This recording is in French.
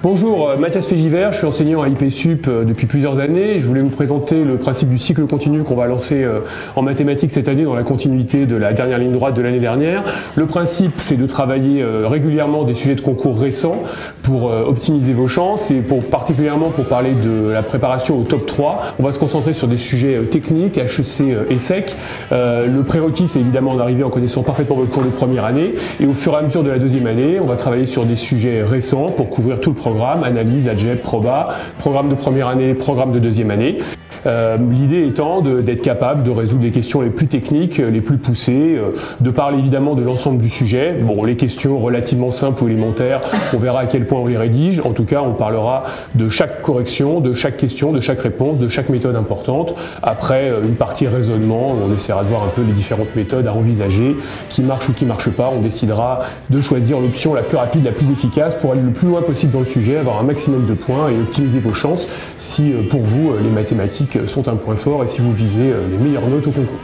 Bonjour, euh, Mathias Fégiver, je suis enseignant à IPSUP euh, depuis plusieurs années. Je voulais vous présenter le principe du cycle continu qu'on va lancer euh, en mathématiques cette année dans la continuité de la dernière ligne droite de l'année dernière. Le principe, c'est de travailler régulièrement des sujets de concours récents pour optimiser vos chances et pour, particulièrement pour parler de la préparation au top 3. On va se concentrer sur des sujets techniques, HEC et SEC. Le prérequis, c'est évidemment d'arriver en connaissant parfaitement votre cours de première année et au fur et à mesure de la deuxième année, on va travailler sur des sujets récents pour couvrir tout le programme, analyse, algèbre, proba, programme de première année, programme de deuxième année. Euh, l'idée étant d'être capable de résoudre les questions les plus techniques, les plus poussées, euh, de parler évidemment de l'ensemble du sujet. Bon, les questions relativement simples ou élémentaires, on verra à quel point on les rédige. En tout cas, on parlera de chaque correction, de chaque question, de chaque réponse, de chaque méthode importante. Après, euh, une partie raisonnement, on essaiera de voir un peu les différentes méthodes à envisager, qui marchent ou qui ne marchent pas. On décidera de choisir l'option la plus rapide, la plus efficace pour aller le plus loin possible dans le sujet, avoir un maximum de points et optimiser vos chances si pour vous les mathématiques sont un point fort et si vous visez euh, les meilleures notes au concours.